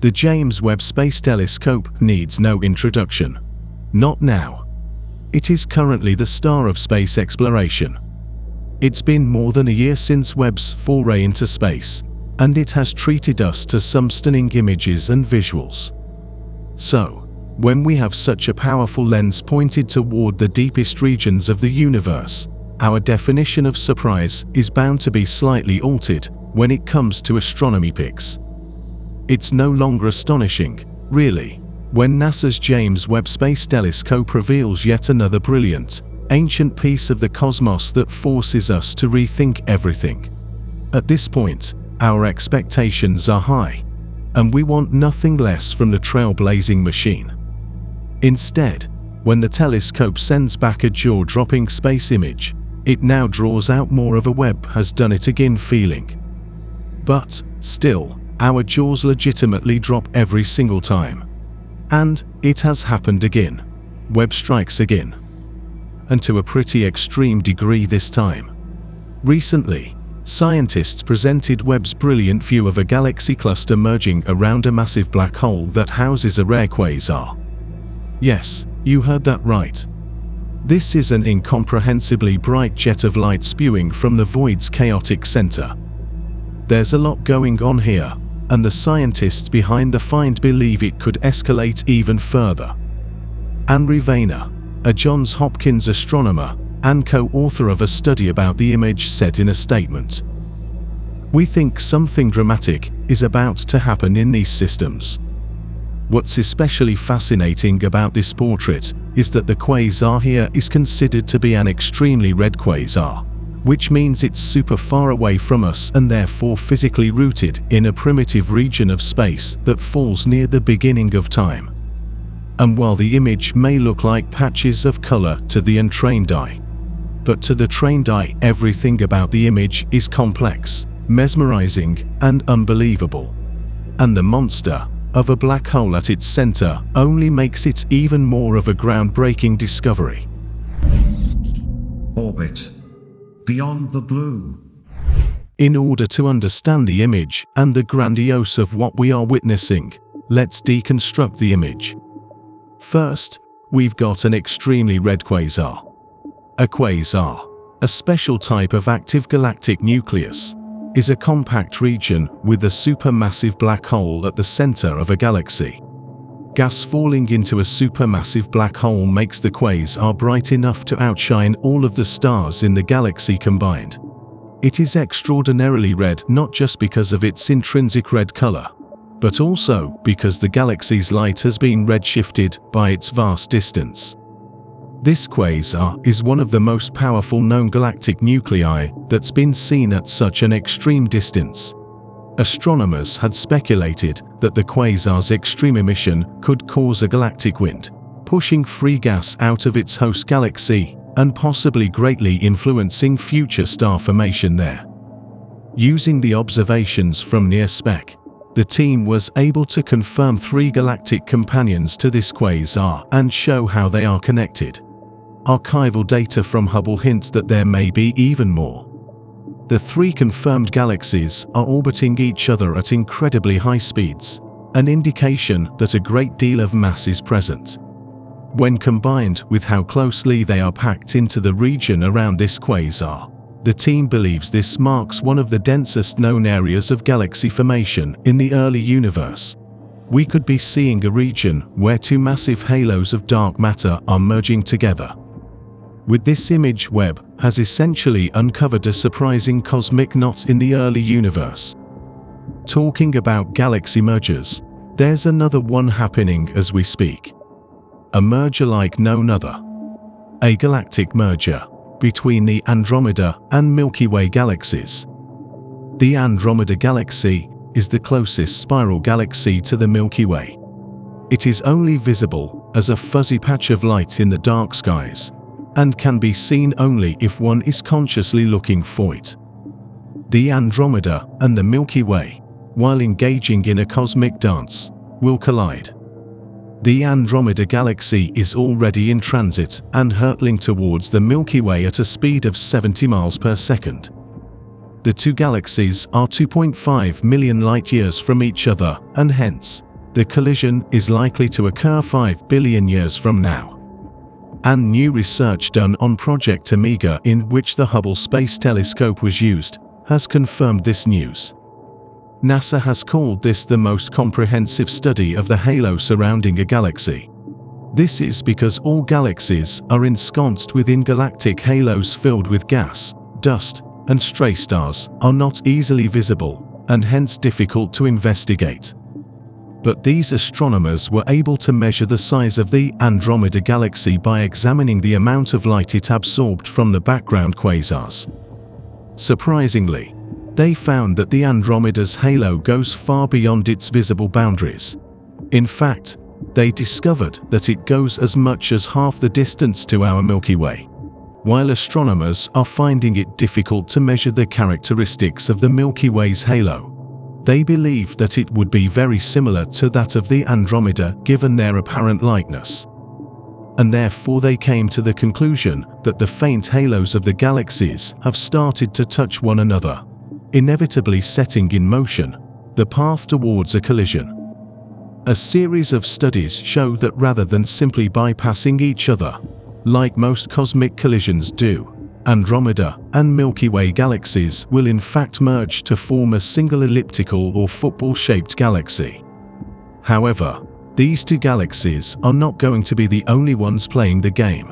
The James Webb Space Telescope needs no introduction. Not now. It is currently the star of space exploration. It's been more than a year since Webb's foray into space, and it has treated us to some stunning images and visuals. So, when we have such a powerful lens pointed toward the deepest regions of the universe, our definition of surprise is bound to be slightly altered when it comes to astronomy pics. It's no longer astonishing, really, when NASA's James Webb Space Telescope reveals yet another brilliant, ancient piece of the cosmos that forces us to rethink everything. At this point, our expectations are high, and we want nothing less from the trailblazing machine. Instead, when the telescope sends back a jaw-dropping space image, it now draws out more of a Webb has done it again feeling. But, still, our jaws legitimately drop every single time. And, it has happened again. Webb strikes again. And to a pretty extreme degree this time. Recently, scientists presented Webb's brilliant view of a galaxy cluster merging around a massive black hole that houses a rare quasar. Yes, you heard that right. This is an incomprehensibly bright jet of light spewing from the void's chaotic center. There's a lot going on here, and the scientists behind the find believe it could escalate even further. Andrey Vayner, a Johns Hopkins astronomer and co-author of a study about the image said in a statement, We think something dramatic is about to happen in these systems. What's especially fascinating about this portrait is that the quasar here is considered to be an extremely red quasar, which means it's super far away from us and therefore physically rooted in a primitive region of space that falls near the beginning of time. And while the image may look like patches of color to the untrained eye, but to the trained eye everything about the image is complex, mesmerizing, and unbelievable. And the monster, of a black hole at its center only makes it even more of a groundbreaking discovery. Orbit. Beyond the blue. In order to understand the image and the grandiose of what we are witnessing, let's deconstruct the image. First, we've got an extremely red quasar. A quasar, a special type of active galactic nucleus, is a compact region with a supermassive black hole at the center of a galaxy. Gas falling into a supermassive black hole makes the quasar bright enough to outshine all of the stars in the galaxy combined. It is extraordinarily red not just because of its intrinsic red color, but also because the galaxy's light has been redshifted by its vast distance. This quasar is one of the most powerful known galactic nuclei that's been seen at such an extreme distance. Astronomers had speculated that the quasar's extreme emission could cause a galactic wind, pushing free gas out of its host galaxy and possibly greatly influencing future star formation there. Using the observations from NIRSpec, the team was able to confirm three galactic companions to this quasar and show how they are connected. Archival data from Hubble hints that there may be even more. The three confirmed galaxies are orbiting each other at incredibly high speeds, an indication that a great deal of mass is present. When combined with how closely they are packed into the region around this quasar, the team believes this marks one of the densest known areas of galaxy formation in the early universe. We could be seeing a region where two massive halos of dark matter are merging together with this image Webb has essentially uncovered a surprising cosmic knot in the early universe. Talking about galaxy mergers, there's another one happening as we speak. A merger like no other. A galactic merger between the Andromeda and Milky Way galaxies. The Andromeda Galaxy is the closest spiral galaxy to the Milky Way. It is only visible as a fuzzy patch of light in the dark skies, and can be seen only if one is consciously looking for it. The Andromeda and the Milky Way, while engaging in a cosmic dance, will collide. The Andromeda Galaxy is already in transit and hurtling towards the Milky Way at a speed of 70 miles per second. The two galaxies are 2.5 million light-years from each other and hence, the collision is likely to occur 5 billion years from now. And new research done on Project AMIGA in which the Hubble Space Telescope was used has confirmed this news. NASA has called this the most comprehensive study of the halo surrounding a galaxy. This is because all galaxies are ensconced within galactic halos filled with gas, dust, and stray stars are not easily visible and hence difficult to investigate. But these astronomers were able to measure the size of the Andromeda galaxy by examining the amount of light it absorbed from the background quasars. Surprisingly, they found that the Andromeda's halo goes far beyond its visible boundaries. In fact, they discovered that it goes as much as half the distance to our Milky Way. While astronomers are finding it difficult to measure the characteristics of the Milky Way's halo, they believe that it would be very similar to that of the Andromeda given their apparent likeness. And therefore they came to the conclusion that the faint halos of the galaxies have started to touch one another, inevitably setting in motion the path towards a collision. A series of studies show that rather than simply bypassing each other, like most cosmic collisions do, Andromeda and Milky Way galaxies will in fact merge to form a single elliptical or football-shaped galaxy. However, these two galaxies are not going to be the only ones playing the game.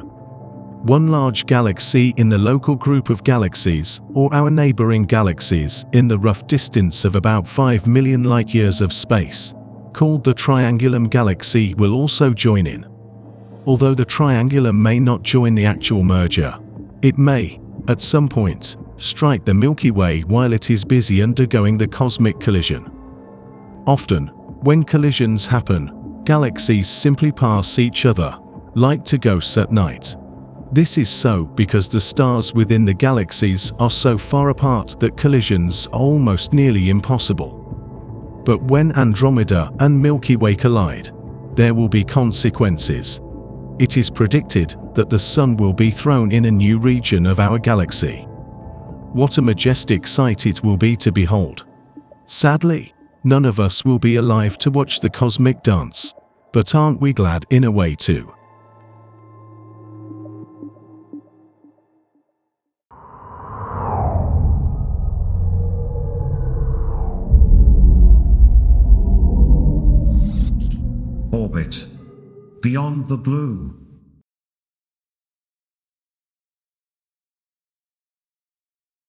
One large galaxy in the local group of galaxies, or our neighboring galaxies in the rough distance of about 5 million light-years of space, called the Triangulum Galaxy will also join in. Although the Triangulum may not join the actual merger, it may, at some point, strike the Milky Way while it is busy undergoing the cosmic collision. Often, when collisions happen, galaxies simply pass each other, like two ghosts at night. This is so because the stars within the galaxies are so far apart that collisions are almost nearly impossible. But when Andromeda and Milky Way collide, there will be consequences. It is predicted that the Sun will be thrown in a new region of our galaxy. What a majestic sight it will be to behold. Sadly, none of us will be alive to watch the cosmic dance, but aren't we glad in a way too? Orbit. Beyond the blue.